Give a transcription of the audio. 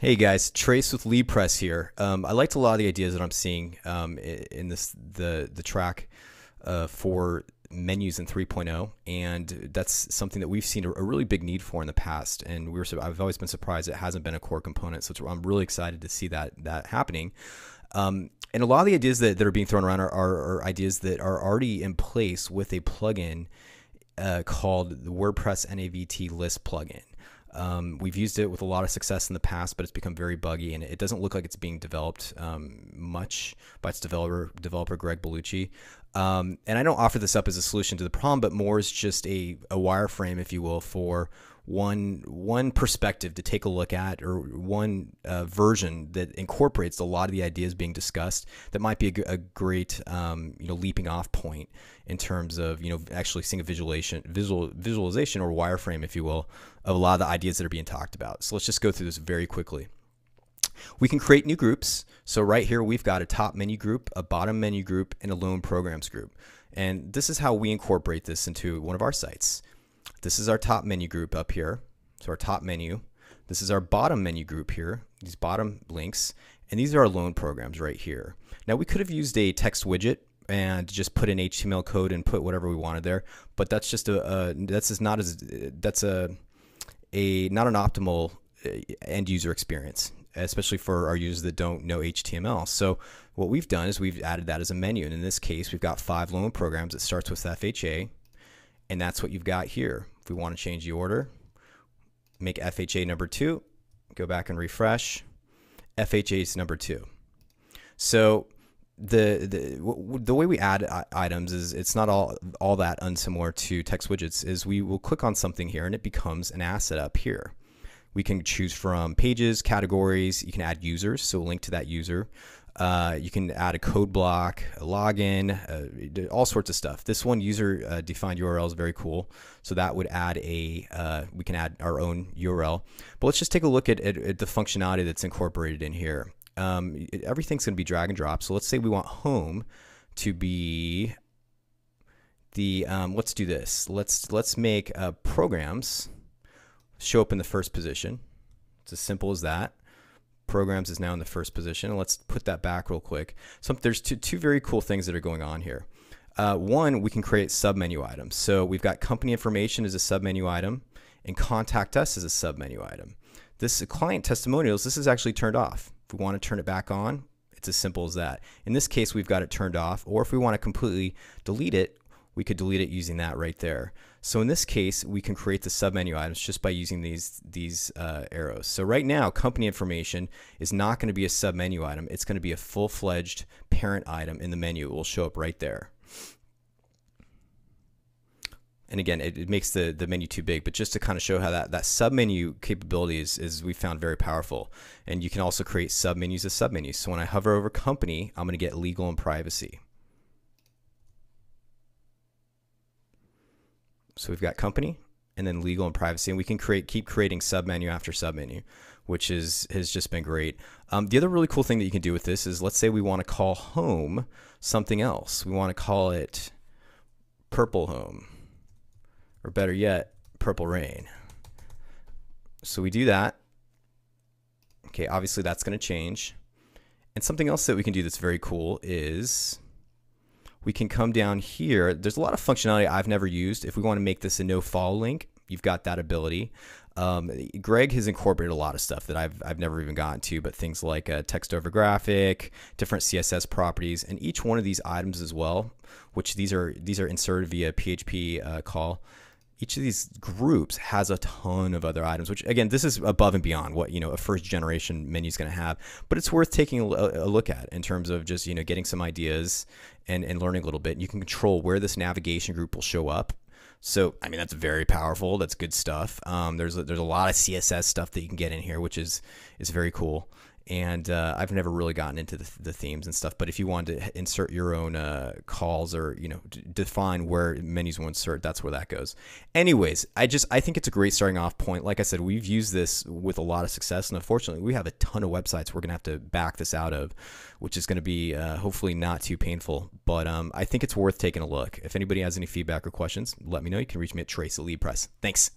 Hey guys, Trace with LeadPress here. Um, I liked a lot of the ideas that I'm seeing um, in this the the track uh, for menus in 3.0, and that's something that we've seen a, really big need for in the past. And we were I've always been surprised it hasn't been a core component, so I'm really excited to see that that happening. Um, and a lot of the ideas that, that are being thrown around are, are, are ideas that are already in place with a plugin uh, called the WordPress NAVT list plugin. Um, we've used it with a lot of success in the past, but it's become very buggy, and it doesn't look like it's being developed um, much by its developer, developer Greg Bellucci. Um, and I don't offer this up as a solution to the problem, but more as just a, a wireframe, if you will, for one one perspective to take a look at, or one uh, version that incorporates a lot of the ideas being discussed. That might be a, a great um, you know leaping off point in terms of you know actually seeing a visualization, visual visualization or wireframe, if you will, of a lot of the ideas that are being talked about. So let's just go through this very quickly. We can create new groups. So right here, we've got a top menu group, a bottom menu group, and a loan programs group. And this is how we incorporate this into one of our sites. This is our top menu group up here. So our top menu. This is our bottom menu group here, these bottom links. And these are our loan programs right here. Now we could have used a text widget and just put an HTML code and put whatever we wanted there. But that's just a, that's just not as that's a a not an optimal uh, end user experience, especially for our users that don't know HTML. So what we've done is we've added that as a menu, and in this case, we've got five loan programs. It starts with FHA, and that's what you've got here. If we want to change the order, make FHA number two, go back and refresh. FHA is number two. So the the the way we add items is it's not all all that unsimilar to text widgets. Is we will click on something here and it becomes an asset up here. We can choose from pages, categories. You can add users, so link to that user. Uh, you can add a code block, a login, uh, all sorts of stuff. This one user uh, defined URL is very cool. So that would add a, uh, we can add our own URL. But let's just take a look at, at, at the functionality that's incorporated in here. Um, everything's going to be drag and drop. So let's say we want home to be the, um, let's do this. Let's, let's make uh, programs show up in the first position. It's as simple as that programs is now in the first position. Let's put that back real quick. So there's two, two very cool things that are going on here. Uh, one, we can create submenu items. So we've got company information as a submenu item and contact us as a submenu item. This client testimonials, this is actually turned off. If we want to turn it back on, it's as simple as that. In this case, we've got it turned off, or if we want to completely delete it, we could delete it using that right there. So in this case, we can create the submenu items just by using these these uh, arrows. So right now, company information is not going to be a submenu item. It's going to be a full-fledged parent item in the menu. It will show up right there. And again, it, it, makes the, the menu too big, but just to kind of show how that, that submenu capability is, is we found very powerful. And you can also create submenus as submenus. So when I hover over company, I'm going to get legal and privacy. So we've got company and then legal and privacy, and we can create keep creating submenu after submenu, which is has just been great. Um, the other really cool thing that you can do with this is let's say we want to call home something else. We want to call it purple home, or better yet, purple rain. So we do that. Okay, obviously that's going to change. And something else that we can do that's very cool is we can come down here. There's a lot of functionality I've never used. If we want to make this a no follow link, you've got that ability. Um, Greg has incorporated a lot of stuff that I've, I've never even gotten to, but things like a text over graphic, different CSS properties, and each one of these items as well, which these are these are inserted via PHP uh, call each of these groups has a ton of other items, which again, this is above and beyond what you know a first generation menu is going to have. But it's worth taking a, a, look at in terms of just you know getting some ideas and and learning a little bit. You can control where this navigation group will show up. So I mean that's very powerful. That's good stuff. Um, there's a, there's a lot of CSS stuff that you can get in here, which is is very cool and uh, I've never really gotten into the, the, themes and stuff. But if you want to insert your own uh, calls or you know define where menus will insert, that's where that goes. Anyways, I just I think it's a great starting off point. Like I said, we've used this with a lot of success, and unfortunately, we have a ton of websites we're gonna have to back this out of, which is gonna be uh, hopefully not too painful. But um, I think it's worth taking a look. If anybody has any feedback or questions, let me know. You can reach me at Trace at LeadPress. Thanks.